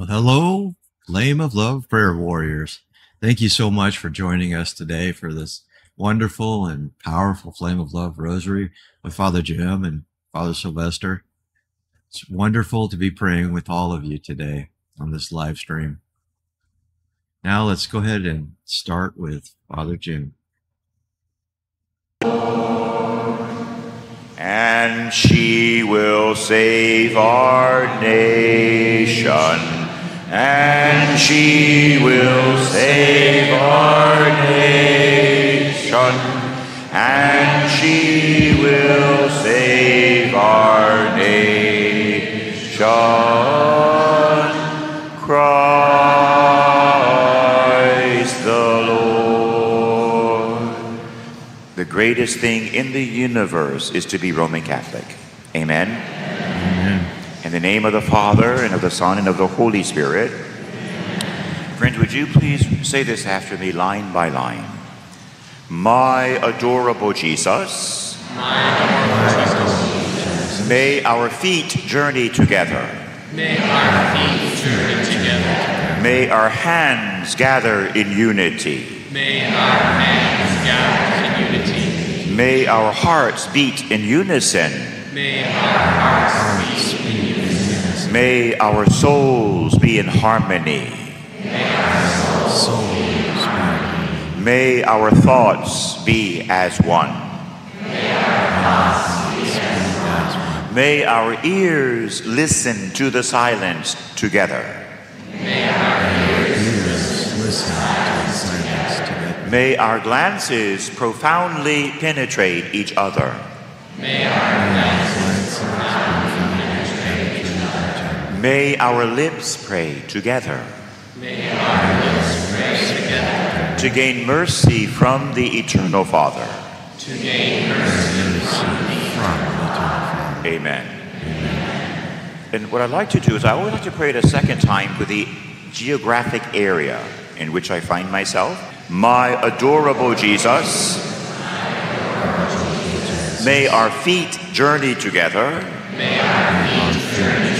Well, hello, Flame of Love prayer warriors. Thank you so much for joining us today for this wonderful and powerful Flame of Love rosary with Father Jim and Father Sylvester. It's wonderful to be praying with all of you today on this live stream. Now let's go ahead and start with Father Jim. And she will save our nation. And she will save our nation. And she will save our nation. Christ the Lord. The greatest thing in the universe is to be Roman Catholic. Amen. In the name of the Father, and of the Son, and of the Holy Spirit. Friends, would you please say this after me, line by line? My adorable Jesus, may our feet journey together. May our feet journey together. May our hands gather in unity. May our hands gather in unity. May our hearts beat in unison. May our hearts unison. May our souls be in harmony. May our thoughts be as one. May our ears listen to the silence together. May our glances profoundly penetrate each other. May our May our lips pray together may our lips pray together to gain mercy from the eternal Father. to gain mercy from the eternal Father. Amen. And what I'd like to do is I always like to pray it a second time for the geographic area in which I find myself. My adorable Jesus, may our feet journey together. May our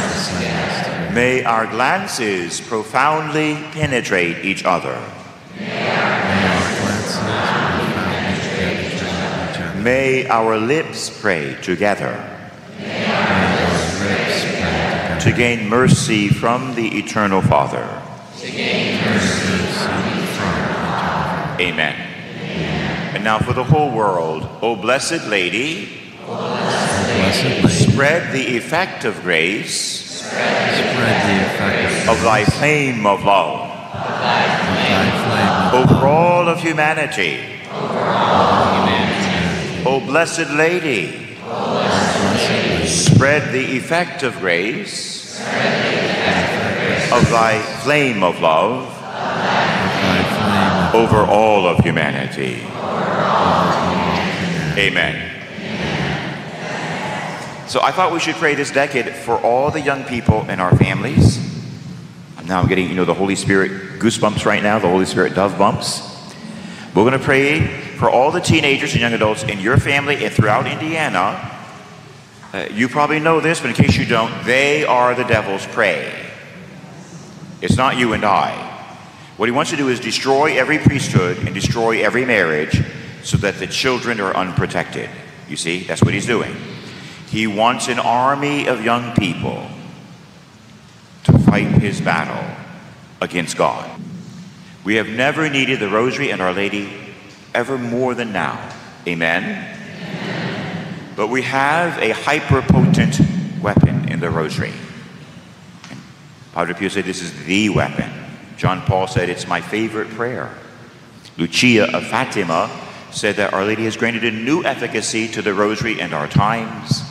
glances profoundly penetrate each other. May our lips pray together. To gain mercy from the eternal Father. Amen. And now for the whole world, O Blessed Lady, blessed Lady, spread the effect of grace. Spread the effect of thy flame of love. Of thy flame over all of humanity. O blessed Lady, spread the effect of grace. Of thy flame of love. Over all of humanity. Amen. So I thought we should pray this decade for all the young people in our families. I'm now getting, you know, the Holy Spirit goosebumps right now, the Holy Spirit dove bumps. We're going to pray for all the teenagers and young adults in your family and throughout Indiana. Uh, you probably know this, but in case you don't, they are the devil's prey. It's not you and I. What he wants to do is destroy every priesthood and destroy every marriage so that the children are unprotected. You see, that's what he's doing. He wants an army of young people to fight his battle against God. We have never needed the rosary and Our Lady ever more than now. Amen? But we have a hyper potent weapon in the rosary. And Padre Pio said this is the weapon. John Paul said it's my favorite prayer. Lucia of Fatima said that Our Lady has granted a new efficacy to the rosary and our times.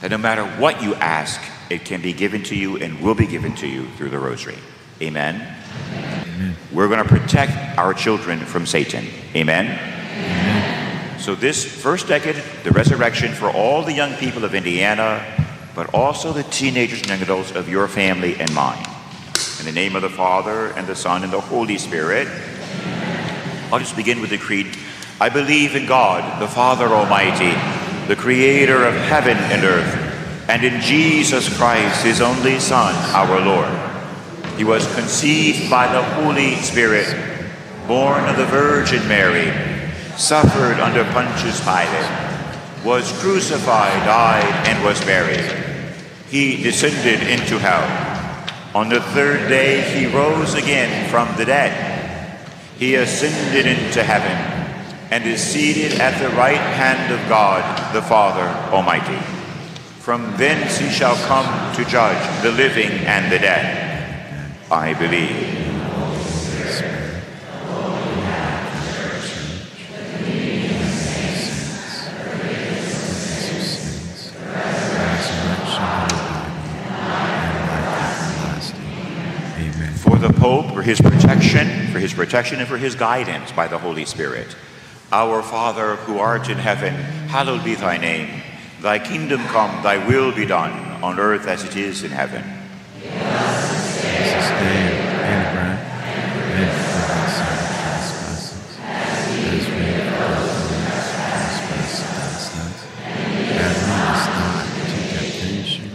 That no matter what you ask, it can be given to you and will be given to you through the rosary. Amen. We're going to protect our children from Satan. Amen. So, this first decade, the resurrection for all the young people of Indiana, but also the teenagers and young adults of your family and mine. In the name of the Father, and the Son, and the Holy Spirit, I'll just begin with the creed. I believe in God, the Father Almighty, the creator of heaven and earth, and in Jesus Christ, his only Son, our Lord. He was conceived by the Holy Spirit, born of the Virgin Mary, suffered under Pontius Pilate, was crucified, died, and was buried. He descended into hell. On the third day, he rose again from the dead. He ascended into heaven and is seated at the right hand of God, the Father Almighty. From thence he shall come to judge the living and the dead. I believe. Amen. for the Pope, for his protection, for his protection and for his guidance by the Holy Spirit. Our Father, who art in heaven, hallowed be thy name. Thy kingdom come, thy will be done, on earth as it is in heaven. This day our daily bread, and forgive us our trespasses, as we forgive those who trespass against us. And lead us not into temptation,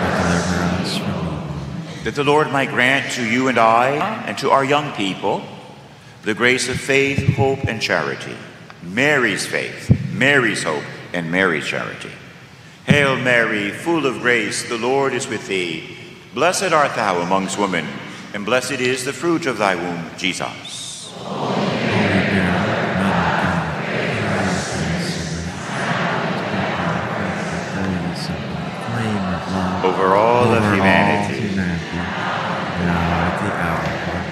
but deliver us from evil. That the Lord might grant to you and I, and to our young people, the grace of faith, hope, and charity. Mary's faith, Mary's hope, and Mary's charity. Hail Mary, full of grace, the Lord is with thee. Blessed art thou amongst women, and blessed is the fruit of thy womb, Jesus. Holy Mary, Mother of God, pray for us sinners, to be perfect, holy, simple, flame of love, Over all of humanity. humanity, now at the hour of our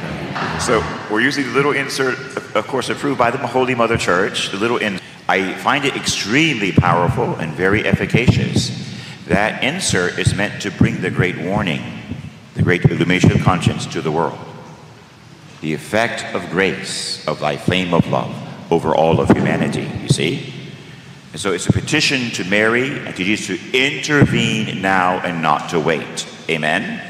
death. So we're using the little insert, of course, approved by the Holy Mother Church. The little in. I find it extremely powerful and very efficacious. That insert is meant to bring the great warning, the great illumination of conscience to the world. The effect of grace, of thy flame of love over all of humanity, you see? And so it's a petition to Mary and to Jesus to intervene now and not to wait. Amen?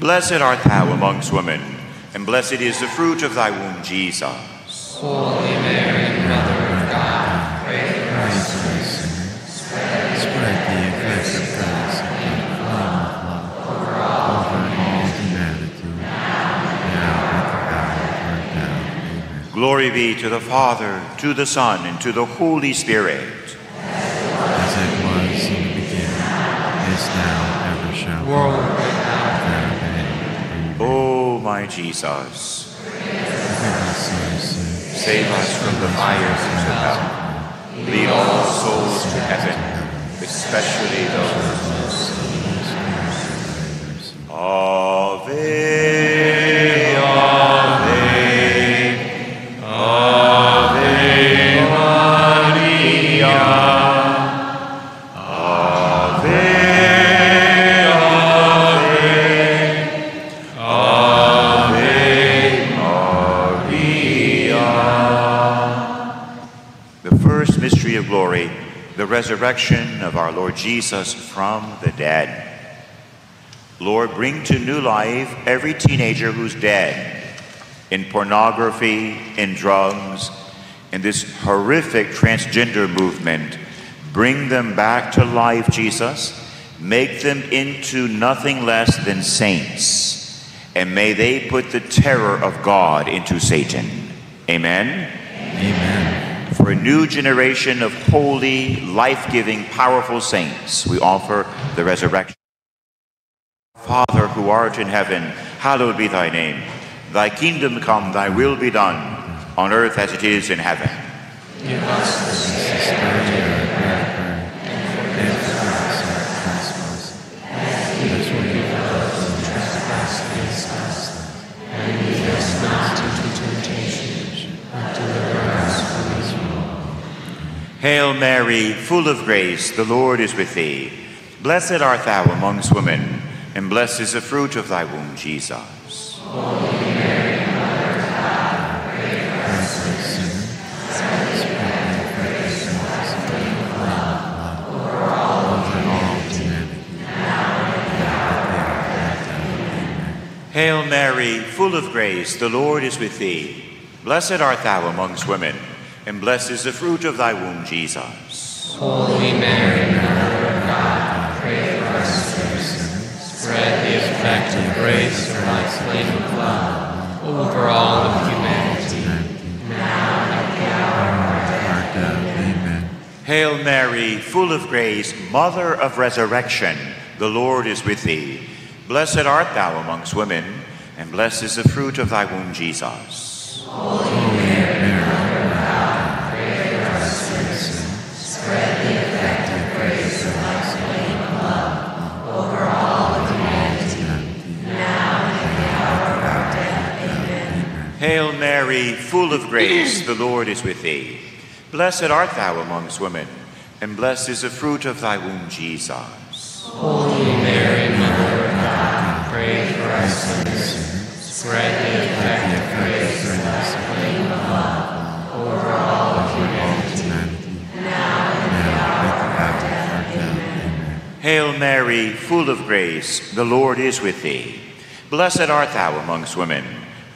Blessed art thou amongst women, and blessed is the fruit of thy womb, Jesus. Holy Mary, Mother of God, pray for us. sinners. Spread the effect of grace of the of love over all humanity, now at the hour of our death. Amen. Glory be to the Father, to the Son, and to the Holy Spirit. As it was in the beginning, is now, ever shall be, World without end. Amen. O my Jesus, Forgive us our sins. save us from the fires of hell. Lead all souls to heaven, especially those. Ave, The first mystery of glory, the resurrection of our Lord Jesus from the dead. Lord, bring to new life every teenager who's dead in pornography, in drugs, in this horrific transgender movement. Bring them back to life, Jesus. Make them into nothing less than saints. And may they put the terror of God into Satan. Amen Amen. For a new generation of holy, life giving, powerful saints, we offer the resurrection. Father who art in heaven, hallowed be thy name. Thy kingdom come, thy will be done, on earth as it is in heaven. Give us this day Hail Mary, full of grace, the Lord is with thee. Blessed art thou amongst women, and blessed is the fruit of thy womb, Jesus. Hail Mary, full of grace, the Lord is with thee. Blessed art thou amongst women, and blessed is the fruit of thy womb, Jesus. Holy Mary, Mother of God, pray for us sinners. Spread the effective grace of thy flame of love over all of humanity. Our death. Amen. Hail Mary, full of grace, Mother of resurrection, the Lord is with thee. Blessed art thou amongst women, and blessed is the fruit of thy womb, Jesus. Hail Mary, full of grace, the Lord is with thee. Blessed art thou amongst women, and blessed is the fruit of thy womb, Jesus. Holy Mary, Mother of God, pray for us sinners. Spread the effective grace of thy flame of love over all of humanity. Hail Mary, full of grace, the Lord is with thee. Blessed art thou amongst women,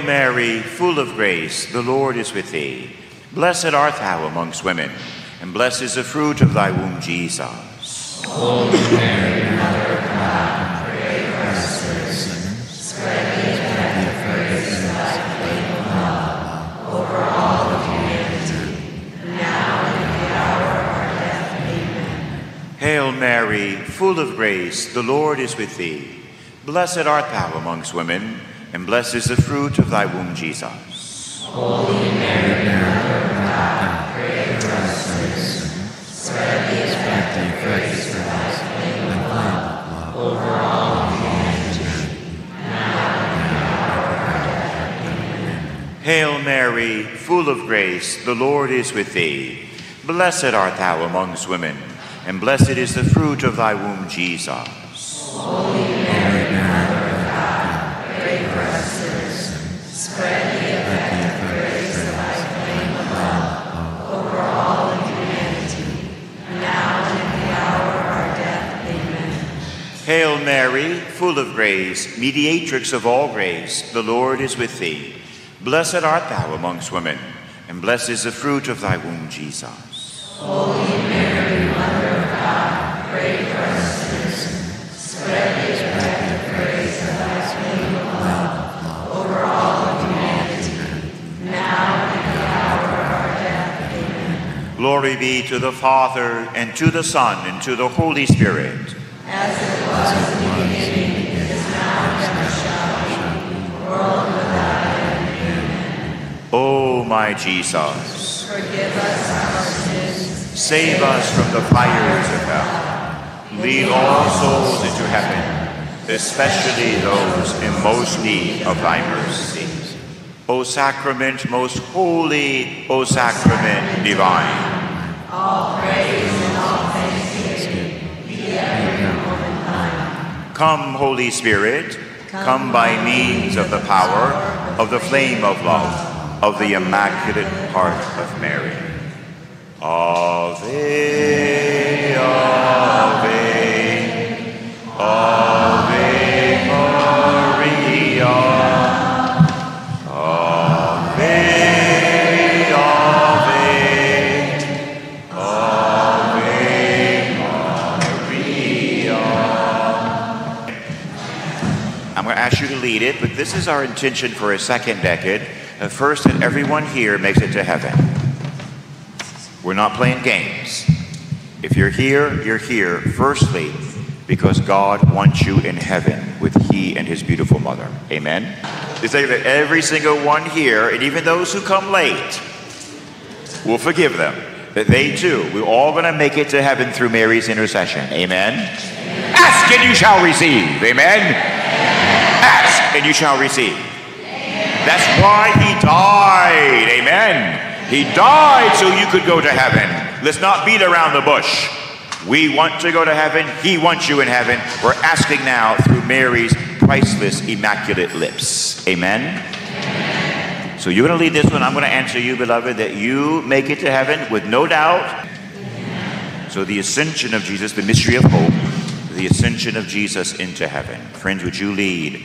Hail Mary, full of grace, the Lord is with thee. Blessed art thou amongst women, and blessed is the fruit of thy womb, Jesus. Holy Mary, Mother of God, pray for us sinners. Spread the effective of thy of love over all of humanity. Now and at the hour of our death. Amen. Hail Mary, full of grace, the Lord is with thee. Blessed art thou amongst women, and blessed is the fruit of thy womb, Jesus. Holy Mary, Mother of God, pray for us sinners. Spread the grace of thy flame of love over all humanity. Hail Mary, full of grace, the Lord is with thee. Blessed art thou amongst women, and blessed is the fruit of thy womb, Jesus. Hail Mary, full of grace, mediatrix of all grace, the Lord is with thee. Blessed art thou amongst women, and blessed is the fruit of thy womb, Jesus. Holy Mary, Glory be to the Father, and to the Son, and to the Holy Spirit. As it was in the beginning, is now, and ever shall be, world without end. O my Jesus, Forgive us our sins. save us from the fires of hell. Lead all souls into heaven, especially those in most need of thy mercy. O sacrament most holy, O sacrament divine. Come, Holy Spirit, come by means of the power of the flame of love of the Immaculate Heart of Mary. Ave, Ave, Ave it, but this is our intention for a second decade. Uh, First, that everyone here makes it to heaven. We're not playing games. If you're here, you're here, firstly, because God wants you in heaven with He and His beautiful mother. Amen? They say that every single one here, and even those who come late, we'll forgive them. That they too, we're all going to make it to heaven through Mary's intercession. Amen? Ask and you shall receive. Amen? And you shall receive. That's why he died. Amen. He died so you could go to heaven. Let's not beat around the bush. We want to go to heaven. He wants you in heaven. We're asking now through Mary's priceless, immaculate lips. Amen. So you're going to lead this one. I'm going to answer you, beloved, that you make it to heaven with no doubt. So the ascension of Jesus, the mystery of hope, the ascension of Jesus into heaven. Friends, would you lead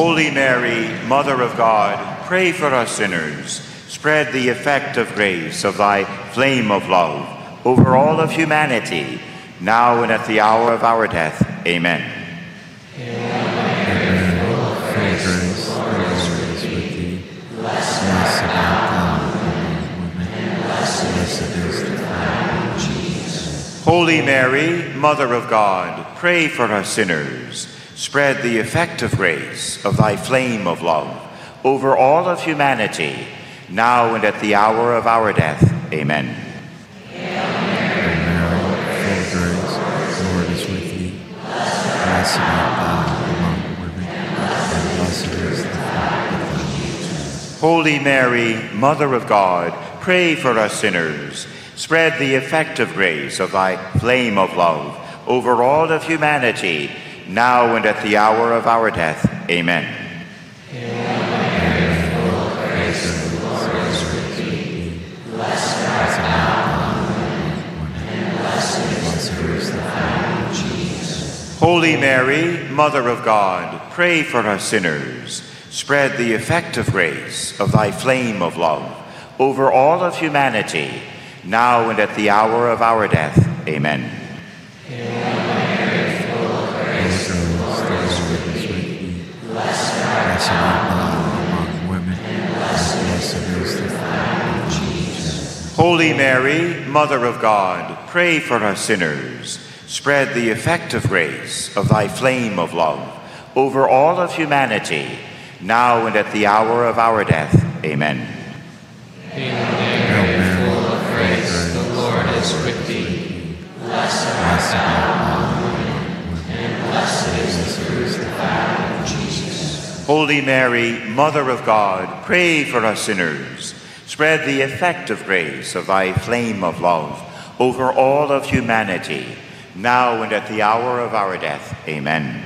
Holy Mary, Mother of God, pray for us sinners. Spread the effect of grace of thy flame of love over all of humanity, now and at the hour of our death. Amen. Holy Mary, Mother of God, pray for us sinners. Spread the effect of grace of thy flame of love over all of humanity, now and at the hour of our death. Amen. Holy Mary, Mother of God, pray for us sinners. Spread the effect of grace of thy flame of love over all of humanity, now and at the hour of our death. Amen. Holy Mary, Mother of God, pray for us sinners. Spread the effect of grace of thy flame of love over all of humanity, now and at the hour of our death. Amen. Blessed art thou among women, and blessed is the fruit of Jesus. Holy Mary, Mother of God, pray for us sinners. Spread the effect of grace of thy flame of love over all of humanity, now and at the hour of our death. Amen. Hail Mary, full of grace, the Lord is with thee. Blessed art thou among women, and blessed is the fruit of thy womb, Jesus. Holy Mary, Mother of God, pray for us sinners. Spread the effect of grace of thy flame of love over all of humanity, now and at the hour of our death. Amen.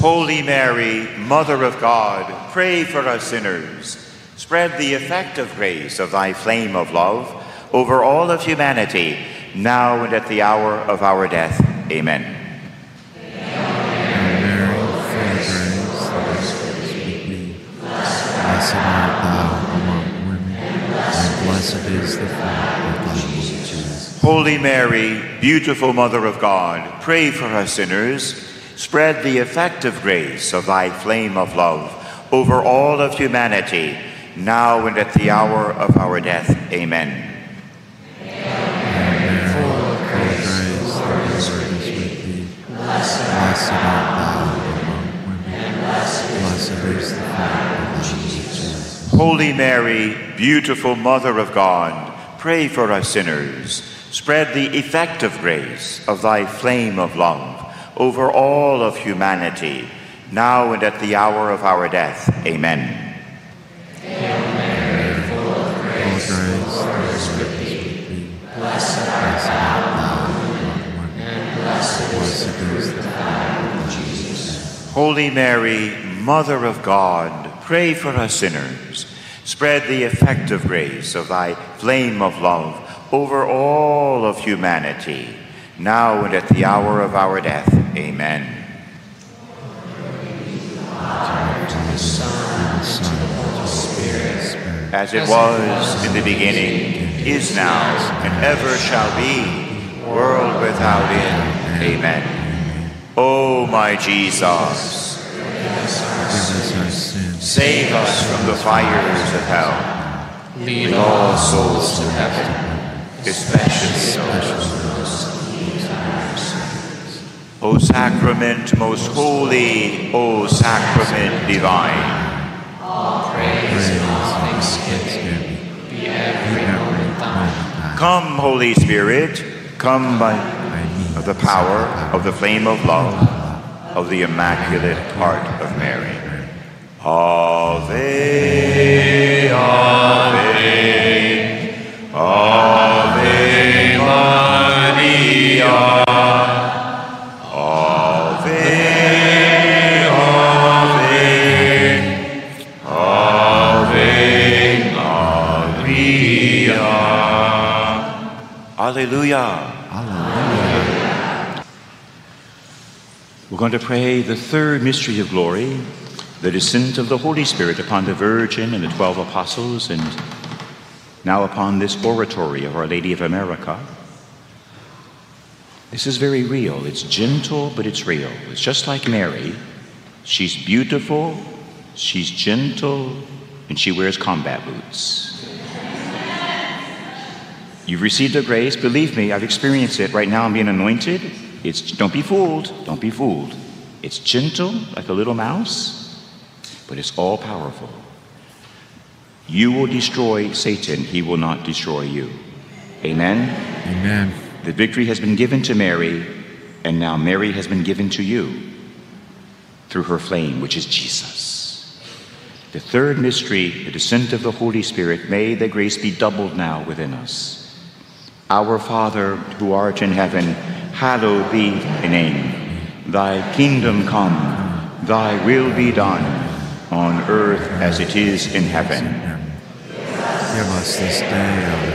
Holy Mary, Mother of God, pray for us sinners. Spread the effect of grace of thy flame of love over all of humanity, now and at the hour of our death. Amen. Of. Blessed art thou among women, and blessed is the fruit of thy womb, Jesus. Holy Mary, beautiful Mother of God, pray for us sinners. Spread the effective grace of thy flame of love over all of humanity, now and at the hour of our death. Amen. Holy Mary, beautiful Mother of God, pray for us sinners. Spread the effective grace of thy flame of love over all of humanity, now and at the hour of our death. Amen. Full of grace. Blessed is the fruit of thy womb, Jesus. Holy Mary, Mother of God, pray for us sinners. Spread the effective grace of thy flame of love over all of humanity, now and at the hour of our death. Amen. As it was in the beginning, is now, and ever shall be, world without end. Amen. O my Jesus, save us from the fires of hell. Lead all souls to heaven, especially those. O sacrament most holy, O sacrament divine, come, Holy Spirit, come by of the power of the flame of love of the Immaculate Heart of Mary. Ave, Ave, Alleluia. We're going to pray the third mystery of glory, the descent of the Holy Spirit upon the Virgin and the twelve apostles, and now upon this oratory of Our Lady of America. This is very real. It's gentle, but it's real. It's just like Mary. She's beautiful, she's gentle, and she wears combat boots. You've received a grace. Believe me, I've experienced it. Right now, I'm being anointed. It's don't be fooled. Don't be fooled. It's gentle, like a little mouse, but it's all powerful. You will destroy Satan. He will not destroy you. Amen. Amen. The victory has been given to Mary, and now Mary has been given to you through her flame, which is Jesus. The third mystery, the descent of the Holy Spirit, may the grace be doubled now within us. Our Father, who art in heaven, hallowed be thy name. Thy kingdom come, thy will be done, on earth as it is in heaven. Give us this day our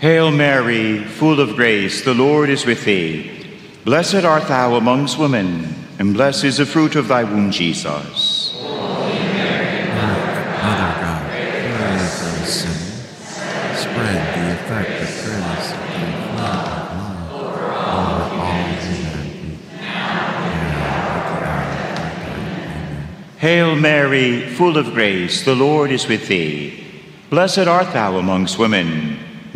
Hail Mary, full of grace, the Lord is with thee. Blessed art thou amongst women, and blessed is the fruit of thy womb, Jesus. Holy Mary, Mother of God, pray us sinners. Spread the grace of love over all humanity. Hail Mary, full of grace, the Lord is with thee. Blessed art thou amongst women,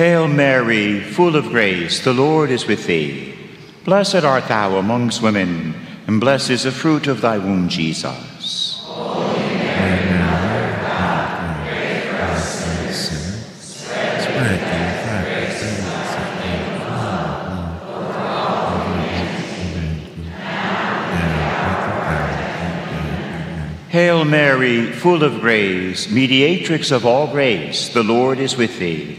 Hail Mary, full of grace, the Lord is with thee. Blessed art thou amongst women, and blessed is the fruit of thy womb, Jesus. Spread the effect Hail Mary, full of grace, mediatrix of all grace, the Lord is with thee.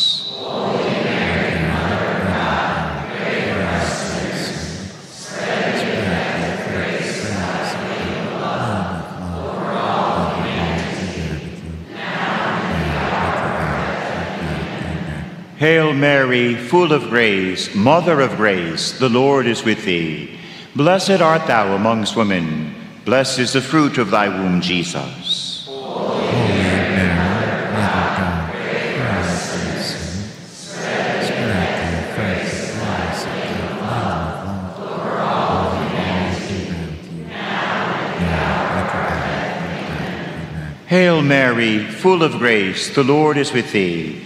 Hail Mary, full of grace, Mother of grace, the Lord is with thee. Blessed art thou amongst women, blessed is the fruit of thy womb, Jesus. Holy Mary, Mother of God, pray for us sinners, now and at the. Hail Mary, full of grace, the Lord is with thee.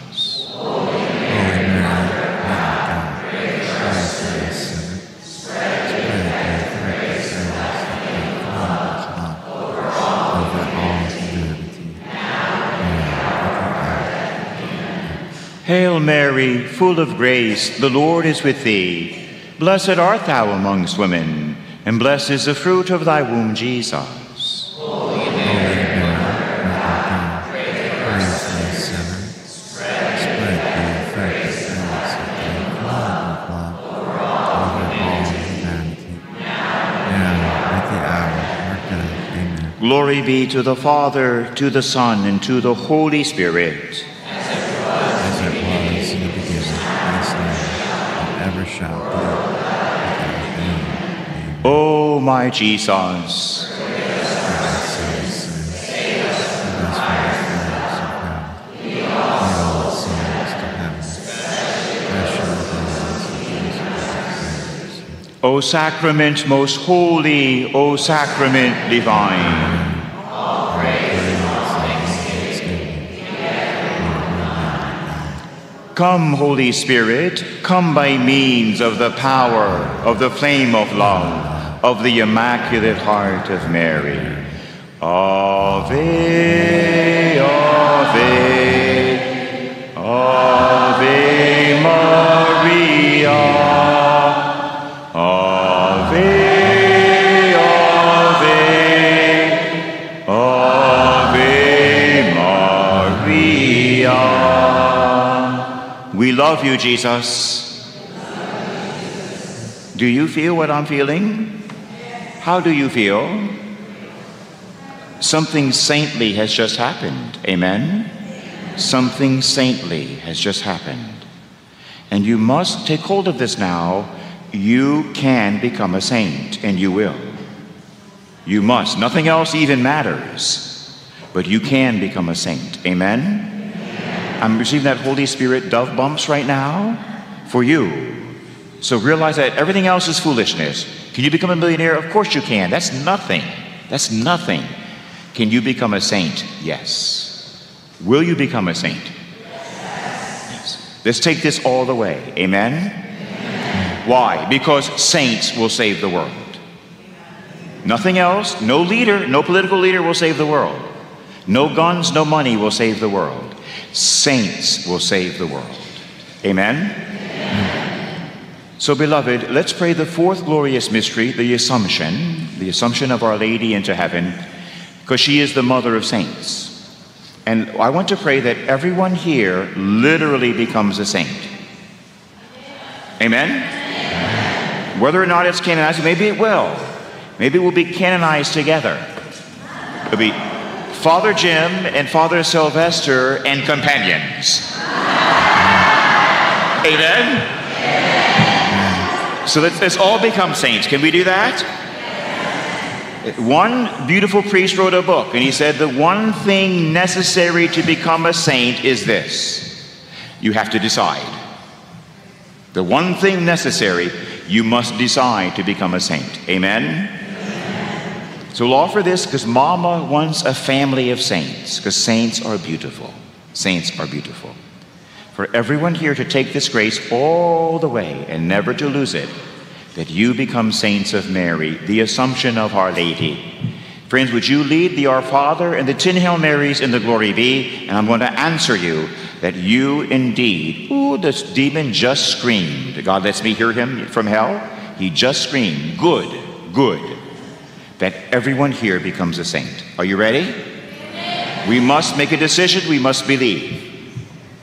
Hail Mary, full of grace, the Lord is with thee. Blessed art thou amongst women, and blessed is the fruit of thy womb, Jesus. Holy Mother, Christ thy servants. Glory be to the Father, to the Son, and to the Holy Spirit. O my Jesus, O sacrament most holy, O sacrament divine. Come, Holy Spirit, come by means of the power of the flame of love of the Immaculate Heart of Mary. Ave, Ave, Ave Maria. Ave, Ave, Ave Maria. We love you, Jesus. Do you feel what I'm feeling? How do you feel? Something saintly has just happened. Amen? Something saintly has just happened. And you must take hold of this now. You can become a saint, and you will. You must. Nothing else even matters. But you can become a saint. Amen? I'm receiving that Holy Spirit dove bumps right now for you. So realize that everything else is foolishness. Can you become a millionaire? Of course you can. That's nothing. That's nothing. Can you become a saint? Yes. Will you become a saint? Yes. Let's take this all the way. Amen? Why? Because saints will save the world. Nothing else, no leader, no political leader will save the world. No guns, no money will save the world. Saints will save the world. Amen? So, beloved, let's pray the fourth glorious mystery, the Assumption, the Assumption of Our Lady into heaven. because she is the mother of saints. And I want to pray that everyone here literally becomes a saint. Amen? Whether or not it's canonized, maybe it will. Maybe we'll be canonized together. It'll be Father Jim and Father Sylvester and companions. Amen? So let's, let's all become saints. Can we do that? One beautiful priest wrote a book, and he said, The one thing necessary to become a saint is this you have to decide. The one thing necessary, you must decide to become a saint. Amen? So we'll offer this because Mama wants a family of saints, because saints are beautiful. Saints are beautiful. For everyone here to take this grace all the way and never to lose it, that you become saints of Mary, the Assumption of Our Lady. Friends, would you lead the Our Father and the Ten Hail Marys in the Glory Be? And I'm going to answer you that you indeed, ooh, this demon just screamed. God lets me hear him from hell. He just screamed, good, good, that everyone here becomes a saint. Are you ready? We must make a decision. We must believe.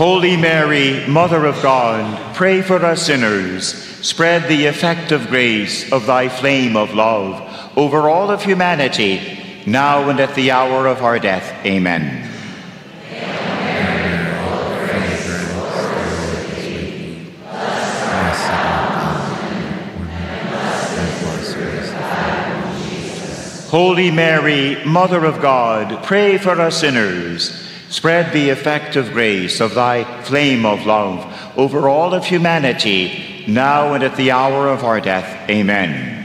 Holy Mary, Mother of God, pray for us sinners. Spread the effect of grace of thy flame of love over all of humanity, now and at the hour of our death. Amen. Holy Mary, Mother of God, pray for us sinners. Spread the effect of grace of thy flame of love over all of humanity, now and at the hour of our death. Amen.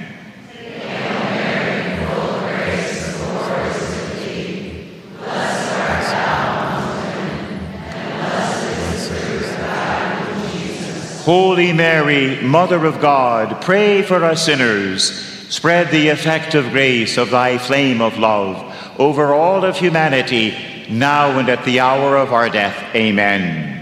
Holy Mary, Mother of God, pray for us sinners. Spread the effect of grace of thy flame of love over all of humanity, now and at the hour of our death. Amen.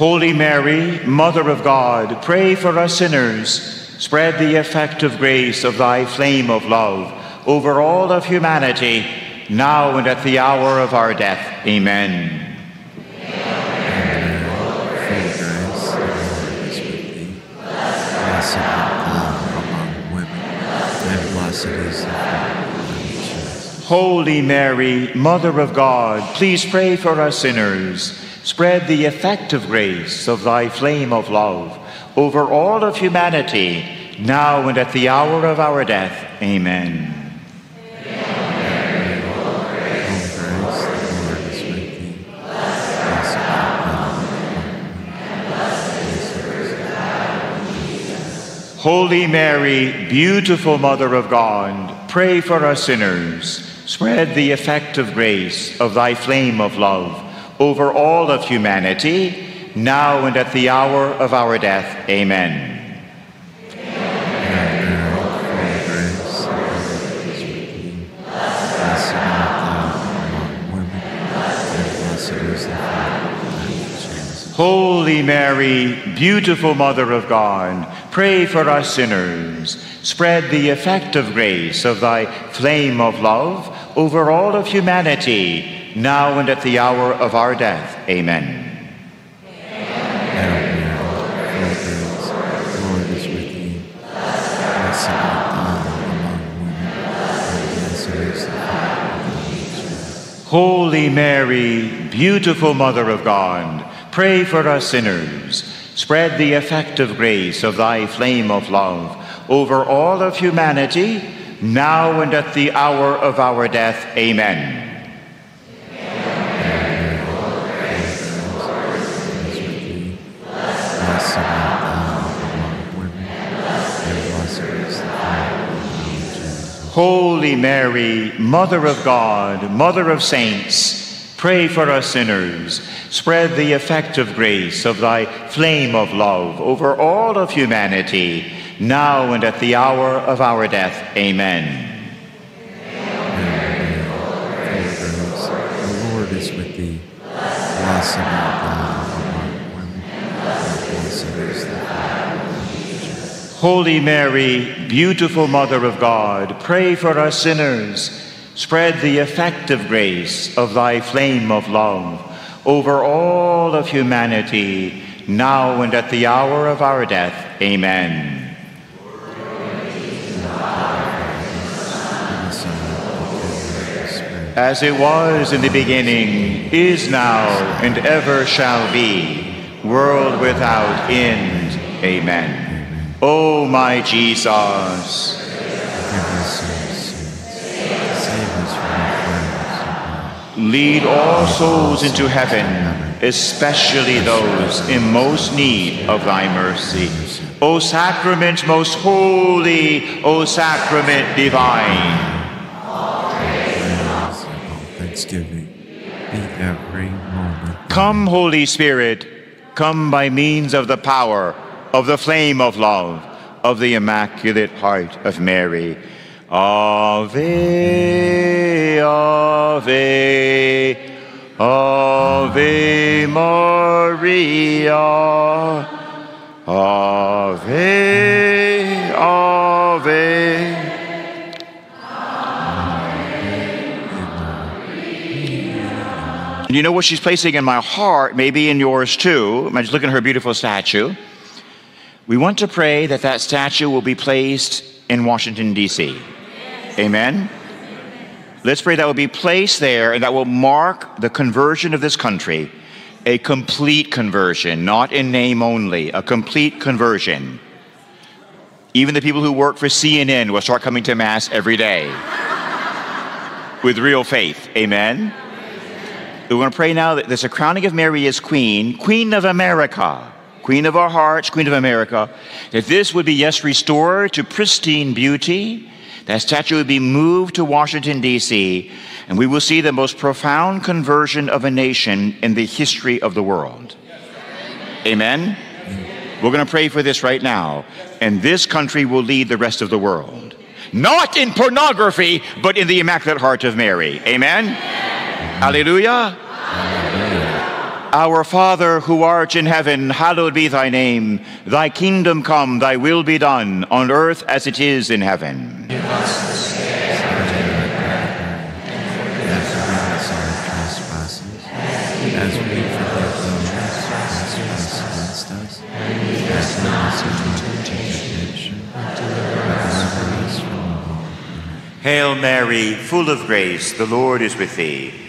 Holy Mary, Mother of God, pray for us sinners. Spread the effect of grace of thy flame of love over all of humanity, now and at the hour of our death. Amen. Full grace, the Lord is with thee. Blessed art thou among women, and blessed is the fruit of thy womb. Holy Mary, Mother of God, please pray for us sinners. Spread the effect of grace of thy flame of love over all of humanity, now and at the hour of our death. Amen. Holy Mary, beautiful Mother of God, pray for us sinners. Spread the effect of grace of thy flame of love over all of humanity, now and at the hour of our death. Amen. Holy Mary, beautiful Mother of God, pray for us sinners. Spread the effect of grace of thy flame of love over all of humanity, now and at the hour of our death. Amen. Holy Mary, beautiful Mother of God, pray for us sinners. Spread the effect of grace of thy flame of love over all of humanity, now and at the hour of our death. Amen. Holy Mary, Mother of God, Mother of saints, pray for us sinners. Spread the effect of grace of thy flame of love over all of humanity, now and at the hour of our death. Amen. The Lord is with thee. Blessed among women, Holy Mary, beautiful Mother of God, pray for us sinners. Spread the effective grace of thy flame of love over all of humanity, now and at the hour of our death. Amen. As it was in the beginning, is now, and ever shall be, world without end. Amen. O my Jesus. Lead all souls into heaven, especially those in most need of thy mercy. O sacrament most holy, O sacrament divine. Thanksgiving be every moment. Come, Holy Spirit, come by means of the power of the flame of love of the Immaculate Heart of Mary. Ave, Ave, Ave Maria. Ave, Ave. And you know what she's placing in my heart, maybe in yours too. I'm just looking at her beautiful statue. We want to pray that that statue will be placed in Washington, D.C. Amen? Let's pray that will be placed there and that will mark the conversion of this country, a complete conversion, not in name only, a complete conversion. Even the people who work for CNN will start coming to Mass every day with real faith. Amen? We're going to pray now that there's a crowning of Mary as Queen, Queen of America, Queen of our hearts, Queen of America, that this would be, yes, restored to pristine beauty. That statue would be moved to Washington, D.C., and we will see the most profound conversion of a nation in the history of the world. Amen? We're going to pray for this right now, and this country will lead the rest of the world. Not in pornography, but in the Immaculate Heart of Mary. Amen? Hallelujah. Our Father who art in heaven, hallowed be thy name. Thy kingdom come, thy will be done, on earth as it is in heaven. And forgive us our trespasses, as we forgive those who trespass us. And us not into temptation, but deliver us from evil. Hail Mary, full of grace, the Lord is with thee.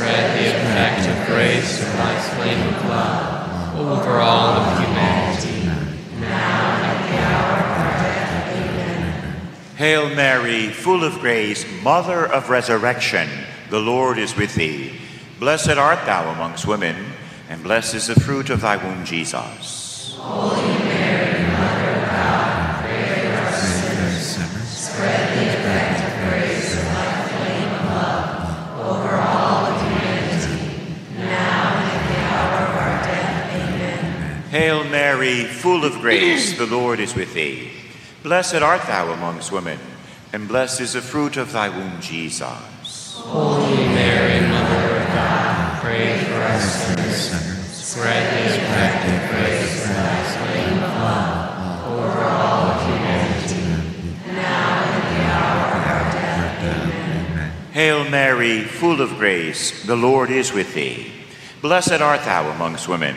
Spread the effective grace of thy flame of love over all of humanity. now Hail Mary, full of grace, Mother of resurrection, the Lord is with thee. Blessed art thou amongst women, and blessed is the fruit of thy womb, Jesus. Hail Mary, full of grace, the Lord is with thee. Blessed art thou amongst women, and blessed is the fruit of thy womb, Jesus. Holy Mary, Mother of God, pray for us sinners, spread the attractive grace thy flame of love over all of humanity, now and the hour of our death. Amen. Hail Mary, full of grace, the Lord is with thee. Blessed art thou amongst women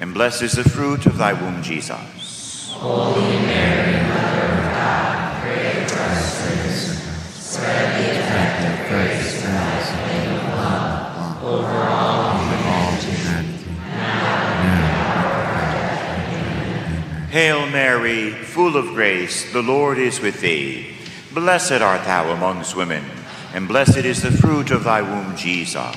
and blessed is the fruit of thy womb, Jesus. Holy Mary, Mother of God, pray for us sinners, spread the effect of grace from thy of love over all humanity, now and Hail Mary, full of grace, the Lord is with thee. Blessed art thou amongst women, and blessed is the fruit of thy womb, Jesus.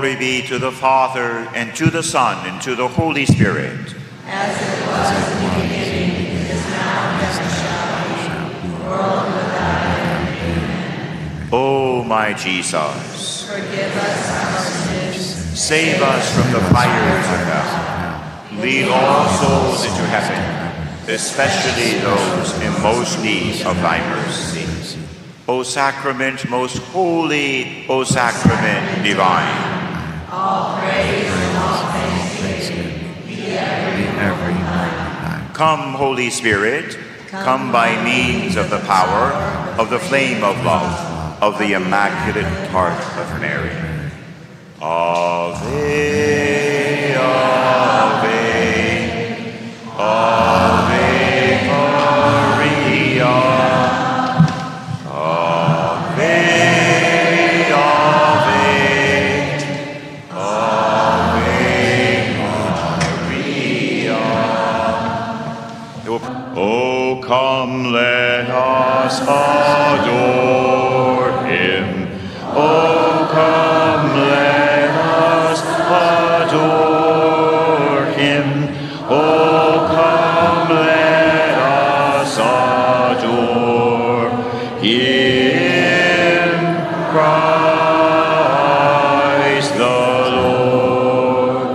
Glory be to the Father, and to the Son, and to the Holy Spirit. As it was in the beginning, is now, and ever shall be, world without end. O my Jesus, forgive us our sins, save us from the fires of hell. Lead all souls into heaven, especially those in most need of thy mercy. O sacrament most holy, O sacrament divine. Come, Holy Spirit, come by means of the power of the flame of love of the Immaculate Heart of Mary. Ave, come, let us adore him. Oh, come, let us adore him. Oh, come, let us adore him. Christ the Lord.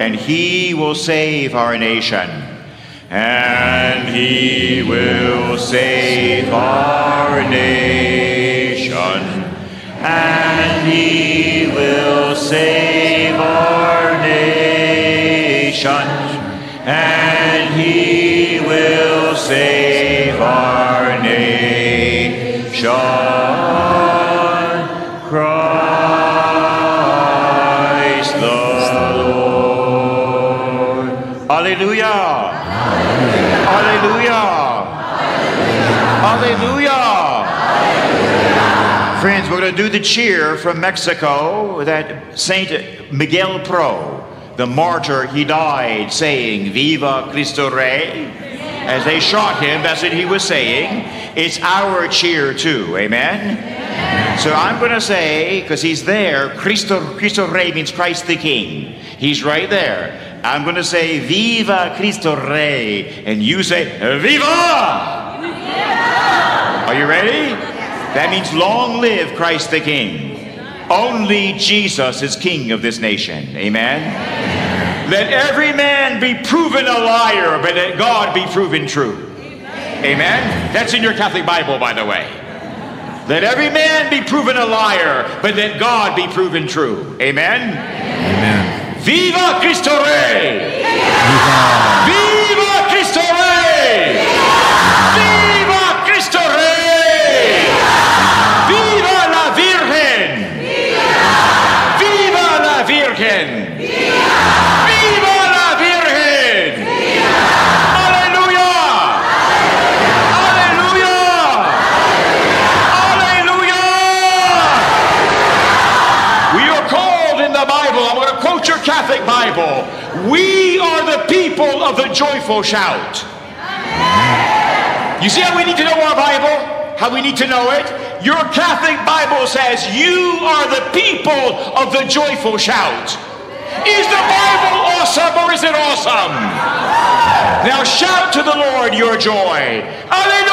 And he will save our nation. And he will save our nation. And he will save our nation. And he will save our nation. Do the cheer from Mexico that Saint Miguel Pro, the martyr, he died saying, Viva Cristo Rey. As they shot him, that's what he was saying. It's our cheer too. Amen. So I'm going to say, because he's there, Cristo, Cristo Rey means Christ the King. He's right there. I'm going to say Viva Cristo Rey, and you say Viva! Are you ready? That means long live Christ the King. Only Jesus is King of this nation. Amen. Let every man be proven a liar, but let God be proven true. Amen. That's in your Catholic Bible, by the way. Let every man be proven a liar, but let God be proven true. Amen. Amen. Viva Cristo Rey! Viva! Viva joyful shout. You see how we need to know our Bible? How we need to know it? Your Catholic Bible says you are the people of the joyful shout. Is the Bible awesome or is it awesome? Now shout to the Lord your joy. Hallelujah!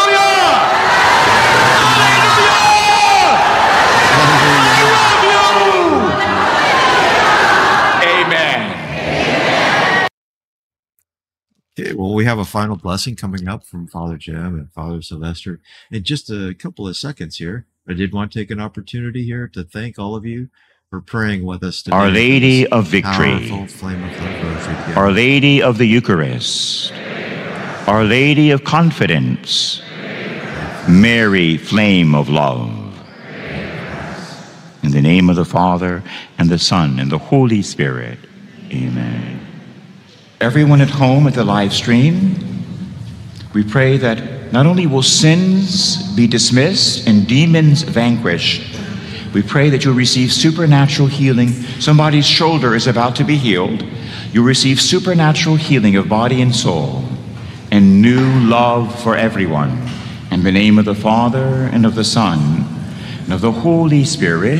Well, we have a final blessing coming up from Father Jim and Father Sylvester in just a couple of seconds here. I did want to take an opportunity here to thank all of you for praying with us today. Our Lady of Victory. Of love rosary together. Our Lady of the Eucharist, Our Lady of Confidence, Mary, Flame of Love. In the name of the Father, and the Son, and the Holy Spirit. Amen. Everyone at home at the live stream, we pray that not only will sins be dismissed and demons vanquished, we pray that you'll receive supernatural healing. Somebody's shoulder is about to be healed. You'll receive supernatural healing of body and soul and new love for everyone. In the name of the Father and of the Son and of the Holy Spirit.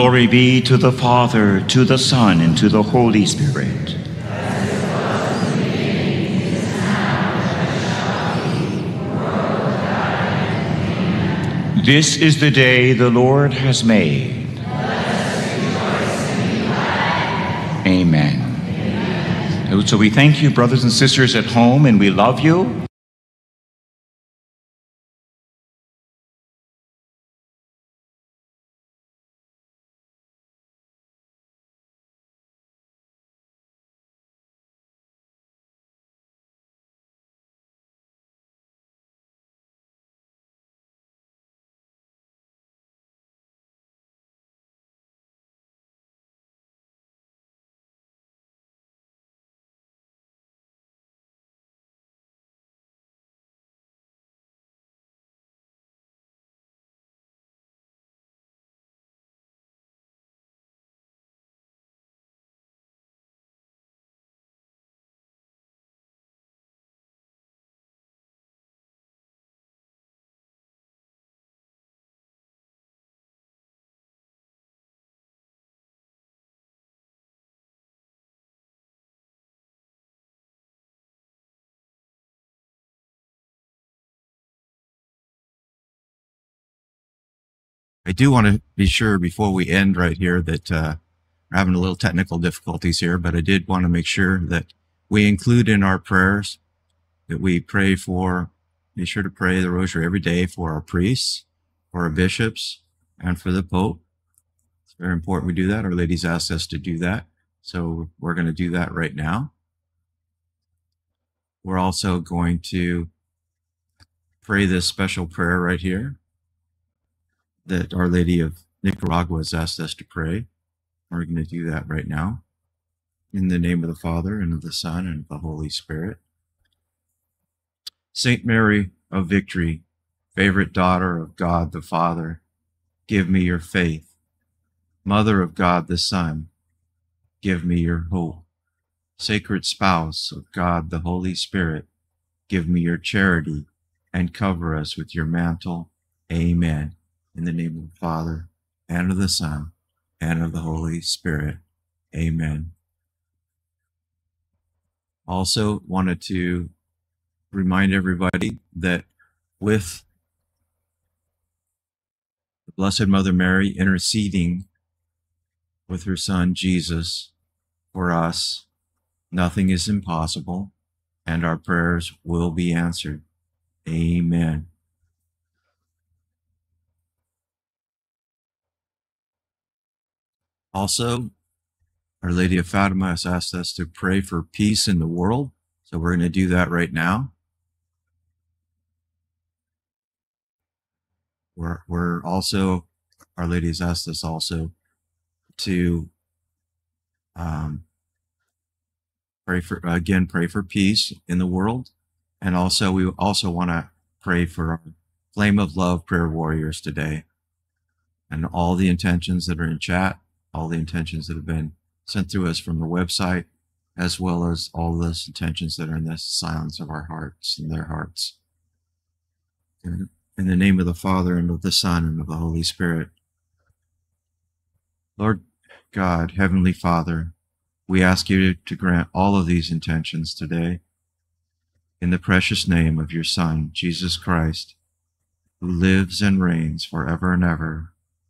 Glory be to the Father, to the Son, and to the Holy Spirit. This is the day the Lord has made. Amen. So we thank you, brothers and sisters at home, and we love you. I do want to be sure before we end right here that uh, we're having a little technical difficulties here, but I did want to make sure that we include in our prayers that we pray for, be sure to pray the rosary every day for our priests, for our bishops, and for the Pope. It's very important we do that. Our ladies asked us to do that. So we're going to do that right now. We're also going to pray this special prayer right here that Our Lady of Nicaragua has asked us to pray. We're going to do that right now. In the name of the Father, and of the Son, and of the Holy Spirit. Saint Mary of Victory, favorite daughter of God the Father, give me your faith. Mother of God the Son, give me your hope. Sacred spouse of God the Holy Spirit, give me your charity and cover us with your mantle. Amen. In the name of the Father, and of the Son, and of the Holy Spirit. Amen. Also, wanted to remind everybody that with the Blessed Mother Mary interceding with her Son Jesus for us, nothing is impossible, and our prayers will be answered. Amen. Also, Our Lady of Fatima has asked us to pray for peace in the world. So we're going to do that right now. We're, we're also, Our Lady has asked us also to um, pray for, again, pray for peace in the world. And also, we also want to pray for our Flame of Love prayer warriors today and all the intentions that are in chat, all the intentions that have been sent to us from the website, as well as all those intentions that are in the silence of our hearts and their hearts. In, in the name of the Father and of the Son and of the Holy Spirit. Lord God, Heavenly Father, we ask you to grant all of these intentions today in the precious name of your Son, Jesus Christ, who lives and reigns forever and ever.